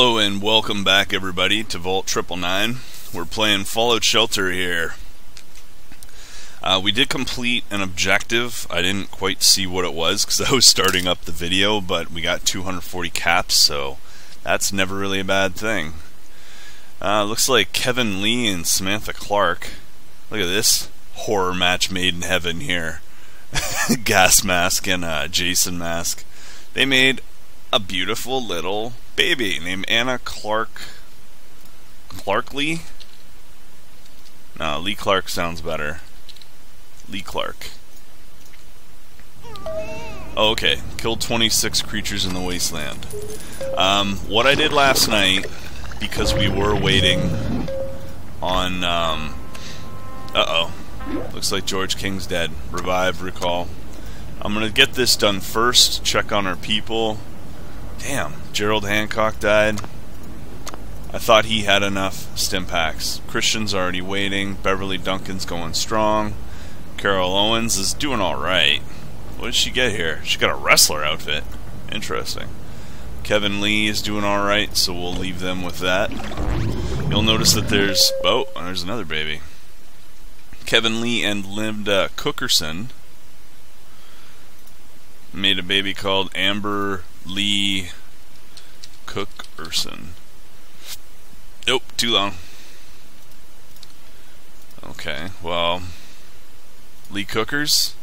Hello and welcome back everybody to Vault Triple Nine. We're playing Fallout Shelter here. Uh, we did complete an objective. I didn't quite see what it was because I was starting up the video, but we got 240 caps, so that's never really a bad thing. Uh, looks like Kevin Lee and Samantha Clark. Look at this horror match made in heaven here. Gas mask and uh, Jason mask. They made a beautiful little baby named Anna Clark. Clark Lee? No, Lee Clark sounds better. Lee Clark. Oh, okay. Killed 26 creatures in the wasteland. Um, what I did last night, because we were waiting on. Um, uh oh. Looks like George King's dead. Revive, recall. I'm gonna get this done first, check on our people, Damn, Gerald Hancock died. I thought he had enough stim packs. Christian's already waiting. Beverly Duncan's going strong. Carol Owens is doing alright. What did she get here? She got a wrestler outfit. Interesting. Kevin Lee is doing alright, so we'll leave them with that. You'll notice that there's... Oh, there's another baby. Kevin Lee and Linda Cookerson made a baby called Amber Lee Cookerson. Nope, too long. Okay, well, Lee Cookers?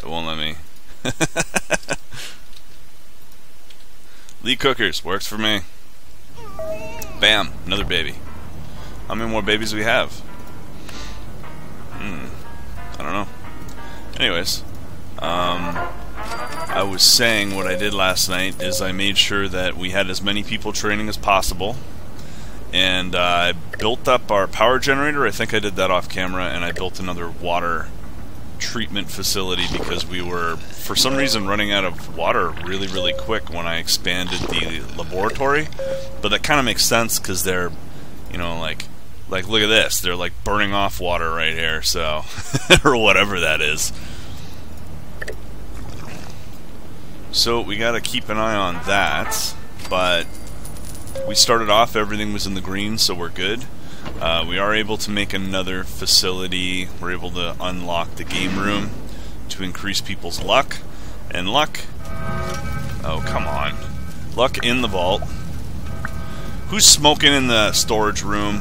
It won't let me. Lee Cookers, works for me. Bam, another baby. How many more babies do we have? Hmm, I don't know. Anyways, um, I was saying what I did last night is I made sure that we had as many people training as possible. And uh, I built up our power generator. I think I did that off camera. And I built another water treatment facility because we were, for some reason, running out of water really, really quick when I expanded the laboratory. But that kind of makes sense because they're, you know, like, like look at this. They're like burning off water right here. So, or whatever that is. So we got to keep an eye on that, but we started off, everything was in the green, so we're good. Uh, we are able to make another facility. We're able to unlock the game room to increase people's luck. And luck... Oh, come on. Luck in the vault. Who's smoking in the storage room?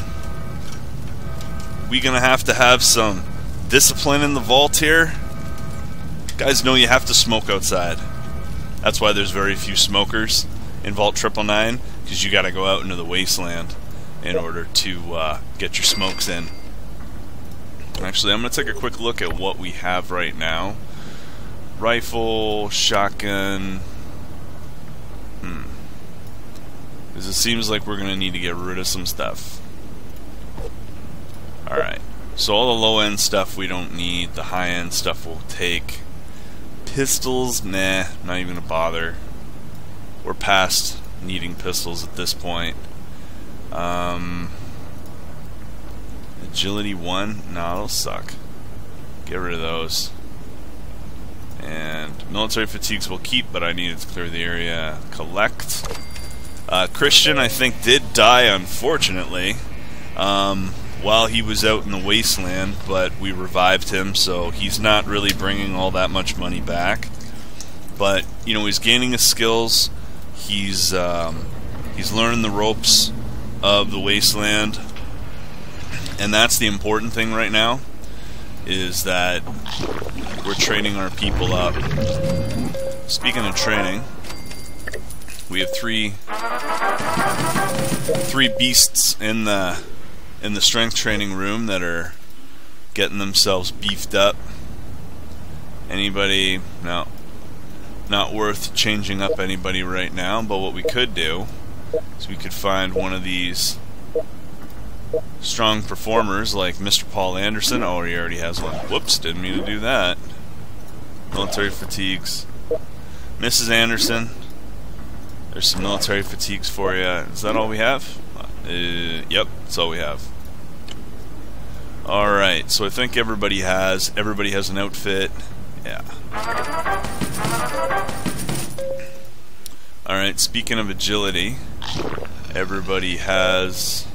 We gonna have to have some discipline in the vault here? guys know you have to smoke outside. That's why there's very few smokers in Vault Triple Nine because you got to go out into the wasteland in order to uh, get your smokes in. Actually, I'm going to take a quick look at what we have right now. Rifle, shotgun. Hmm. Because it seems like we're going to need to get rid of some stuff. Alright. So all the low-end stuff we don't need. The high-end stuff we'll take. Pistols, nah, not even gonna bother. We're past needing pistols at this point. Um, agility 1, nah, they'll suck. Get rid of those. And military fatigues we'll keep, but I needed to clear the area. Collect. Uh, Christian, I think, did die, unfortunately. Um, while he was out in the wasteland, but we revived him, so he's not really bringing all that much money back. But you know, he's gaining his skills. He's um, he's learning the ropes of the wasteland, and that's the important thing right now. Is that we're training our people up. Speaking of training, we have three three beasts in the in the strength training room that are getting themselves beefed up. Anybody? No. Not worth changing up anybody right now, but what we could do is we could find one of these strong performers like Mr. Paul Anderson. Oh, he already has one. Whoops, didn't mean to do that. Military fatigues. Mrs. Anderson, there's some military fatigues for you. Is that all we have? Uh, yep, that's all we have. Alright, so I think everybody has everybody has an outfit. Yeah. Alright, speaking of agility, everybody has...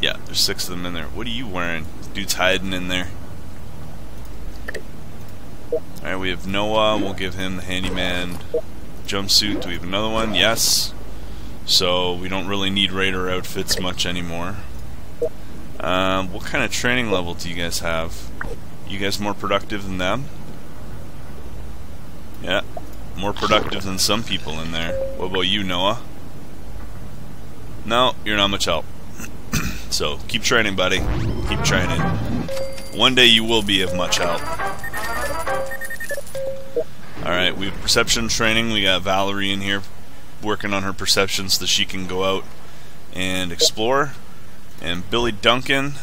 Yeah, there's six of them in there. What are you wearing? Dude's hiding in there. Alright, we have Noah. We'll give him the handyman jumpsuit. Do we have another one? Yes. So we don't really need raider outfits much anymore. Um, what kind of training level do you guys have? You guys more productive than them? Yeah, more productive than some people in there. What about you, Noah? No, you're not much help. so keep training, buddy. Keep training. One day you will be of much help. Alright, we have perception training. We got Valerie in here working on her perception so that she can go out and explore. And Billy Duncan,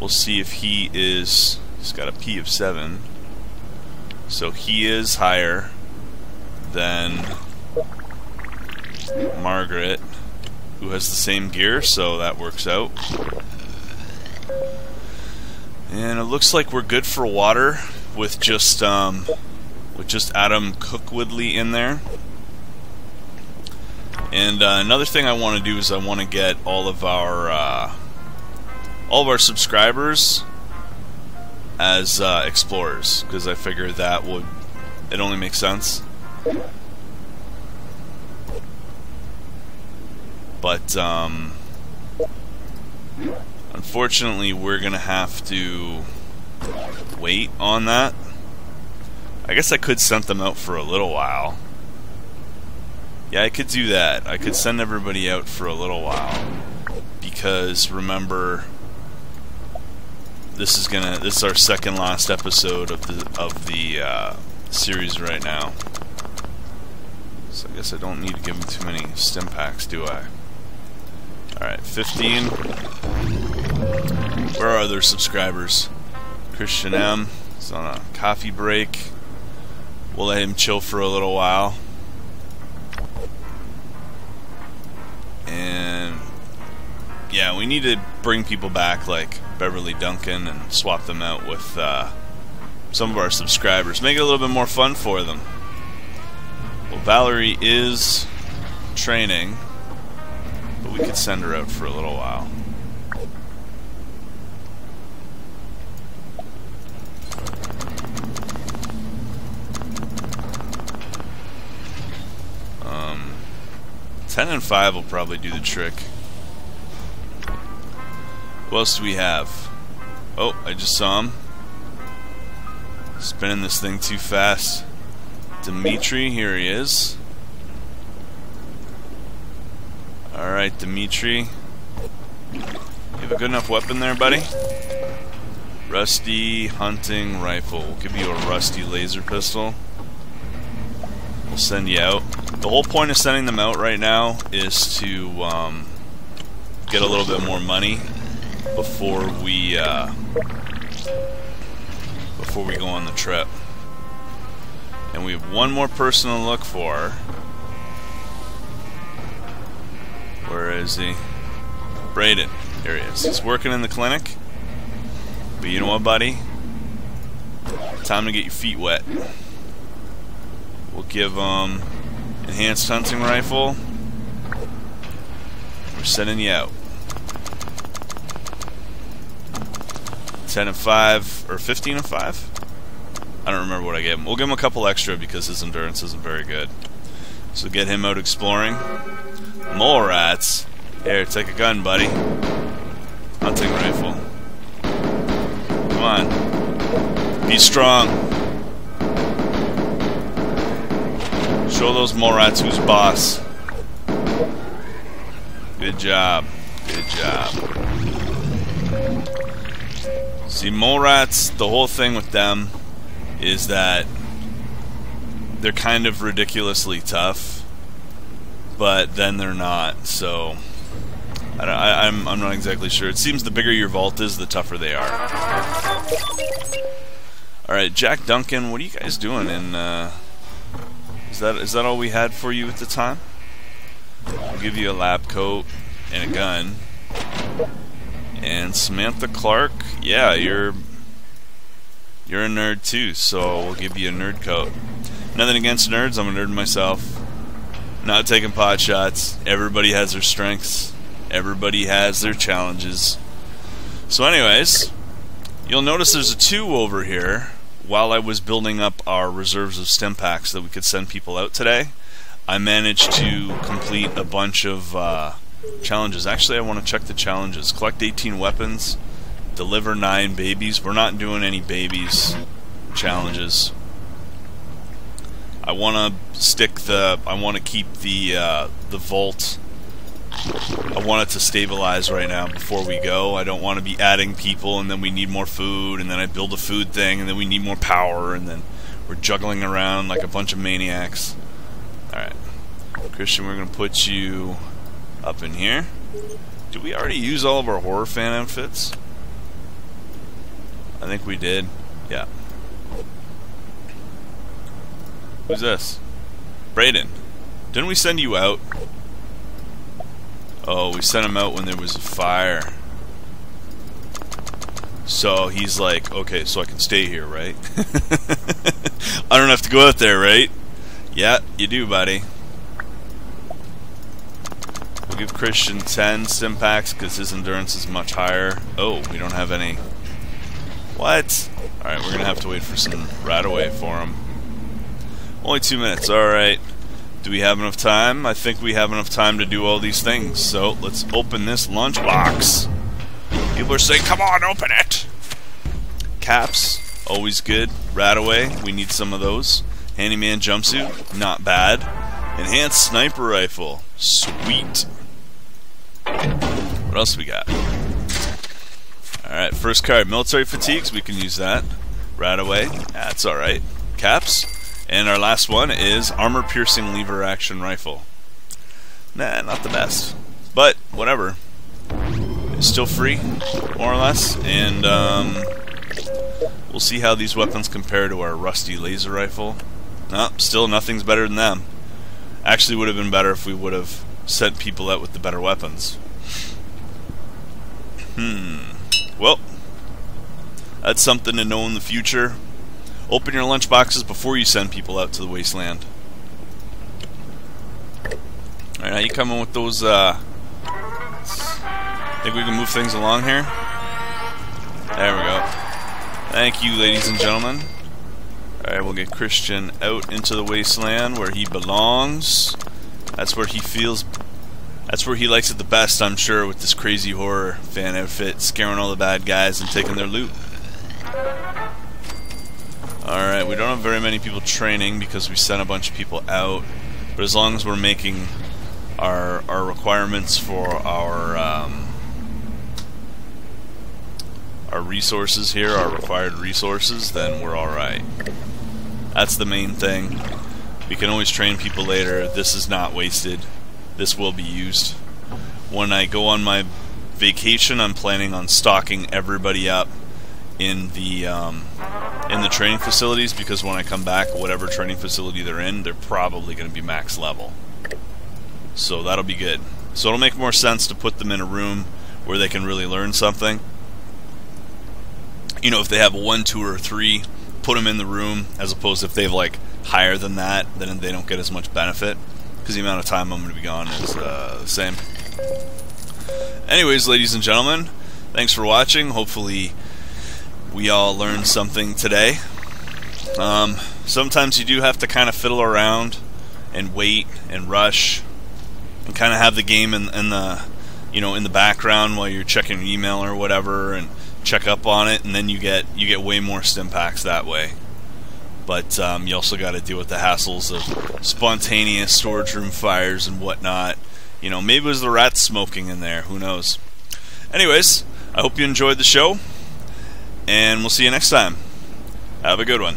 we'll see if he is, he's got a P of 7. So he is higher than Margaret, who has the same gear, so that works out. And it looks like we're good for water with just um, with just Adam Cookwoodley in there. And uh, another thing I want to do is I want to get all of our uh, all of our subscribers as uh, explorers because I figure that would it only makes sense. But um, unfortunately, we're gonna have to wait on that. I guess I could send them out for a little while. Yeah, I could do that. I could send everybody out for a little while. Because, remember, this is gonna this is our second last episode of the of the uh, series right now. So I guess I don't need to give them too many stim packs, do I? Alright, 15. Where are their subscribers? Christian M. is on a coffee break. We'll let him chill for a little while. Yeah, we need to bring people back like Beverly Duncan and swap them out with uh, some of our subscribers. Make it a little bit more fun for them. Well, Valerie is training, but we could send her out for a little while. Um, 10 and 5 will probably do the trick. What else do we have? Oh, I just saw him. Spinning this thing too fast. Dimitri, here he is. Alright, Dimitri. You have a good enough weapon there, buddy? Rusty hunting rifle. We'll give you a rusty laser pistol. We'll send you out. The whole point of sending them out right now is to um, get a little bit more money before we uh, before we go on the trip. And we have one more person to look for. Where is he? Braden. Here he is. He's working in the clinic. But you know what, buddy? Time to get your feet wet. We'll give him um, enhanced hunting rifle. We're sending you out. 10 and 5, or 15 and 5? I don't remember what I gave him. We'll give him a couple extra because his endurance isn't very good. So get him out exploring. Mole rats. Here, take a gun, buddy. Hunting rifle. Come on. Be strong. Show those mole rats who's boss. Good job. Good job. See, mole rats, the whole thing with them is that they're kind of ridiculously tough, but then they're not. So I am I'm, I'm not exactly sure. It seems the bigger your vault is, the tougher they are. All right, Jack Duncan, what are you guys doing? And uh, is that is that all we had for you at the time? I'll give you a lab coat and a gun. And Samantha Clark, yeah, you're you're a nerd too, so we'll give you a nerd coat. Nothing against nerds, I'm a nerd myself. Not taking pot shots. Everybody has their strengths. Everybody has their challenges. So, anyways, you'll notice there's a two over here. While I was building up our reserves of stim packs that we could send people out today, I managed to complete a bunch of uh, challenges. Actually, I want to check the challenges. Collect 18 weapons, deliver 9 babies. We're not doing any babies challenges. I want to stick the. I want to keep the uh, the vault. I want it to stabilize right now before we go. I don't want to be adding people and then we need more food and then I build a food thing and then we need more power and then we're juggling around like a bunch of maniacs. Alright. Christian, we're going to put you up in here. Did we already use all of our horror fan outfits? I think we did. Yeah. Who's this? Brayden. Didn't we send you out? Oh, we sent him out when there was a fire. So he's like, okay, so I can stay here, right? I don't have to go out there, right? Yeah, you do, buddy. Give Christian 10 stim packs because his endurance is much higher. Oh, we don't have any. What? Alright, we're going to have to wait for some RadAway for him. Only two minutes, alright. Do we have enough time? I think we have enough time to do all these things. So let's open this lunchbox. People are saying, come on, open it! Caps, always good. RadAway, we need some of those. Handyman jumpsuit, not bad. Enhanced sniper rifle, sweet. What else we got? Alright, first card, military fatigues, we can use that. RadAway. that's alright. Caps, and our last one is armor piercing lever action rifle. Nah, not the best. But, whatever. It's still free, more or less. And, um, we'll see how these weapons compare to our rusty laser rifle. No, still nothing's better than them. Actually would have been better if we would have sent people out with the better weapons. Hmm. Well, that's something to know in the future. Open your lunchboxes before you send people out to the wasteland. Alright, how you coming with those, uh... Think we can move things along here? There we go. Thank you, ladies and gentlemen. Alright, we'll get Christian out into the wasteland where he belongs. That's where he feels... That's where he likes it the best, I'm sure, with this crazy horror fan outfit, scaring all the bad guys and taking their loot. Alright, we don't have very many people training because we sent a bunch of people out. But as long as we're making our our requirements for our um, our resources here, our required resources, then we're alright. That's the main thing. We can always train people later. This is not wasted. This will be used. When I go on my vacation, I'm planning on stocking everybody up in the um, in the training facilities because when I come back, whatever training facility they're in, they're probably going to be max level. So that'll be good. So it'll make more sense to put them in a room where they can really learn something. You know, if they have 1, 2, or 3, put them in the room as opposed if they have like higher than that, then they don't get as much benefit because the amount of time I'm going to be gone is uh, the same. Anyways, ladies and gentlemen, thanks for watching. Hopefully we all learned something today. Um, sometimes you do have to kind of fiddle around and wait and rush and kind of have the game in, in, the you know in the background while you're checking email or whatever and check up on it and then you get you get way more stim packs that way but um, you also got to deal with the hassles of spontaneous storage room fires and whatnot you know maybe it was the rats smoking in there who knows anyways I hope you enjoyed the show and we'll see you next time. Have a good one.